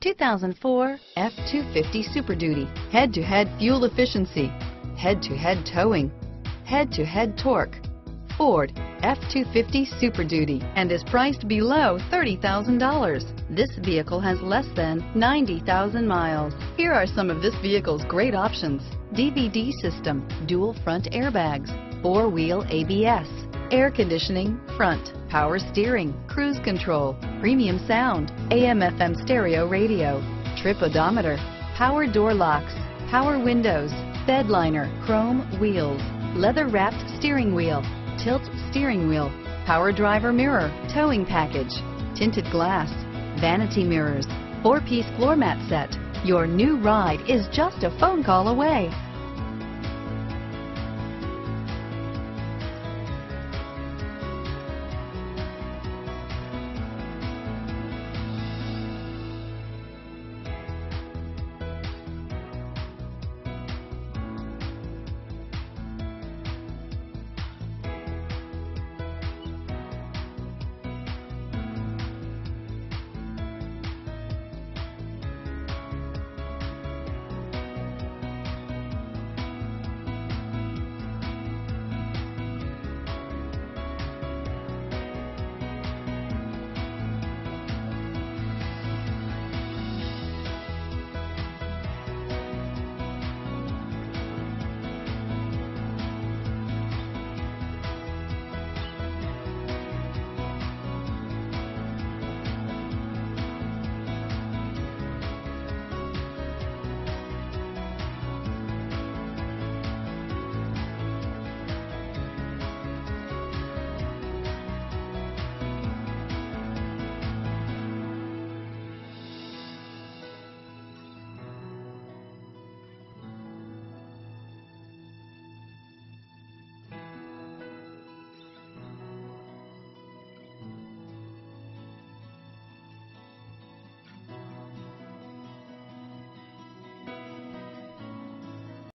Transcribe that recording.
2004 F-250 Super Duty. Head-to-head fuel efficiency, head-to-head towing, head-to-head torque. Ford F-250 Super Duty and is priced below $30,000. This vehicle has less than 90,000 miles. Here are some of this vehicle's great options. DVD system, dual front airbags, four-wheel ABS, air conditioning, front, power steering, cruise control, premium sound, AM FM stereo radio, trip odometer, power door locks, power windows, bed liner, chrome wheels, leather wrapped steering wheel, tilt steering wheel, power driver mirror, towing package, tinted glass, vanity mirrors, four-piece floor mat set. Your new ride is just a phone call away.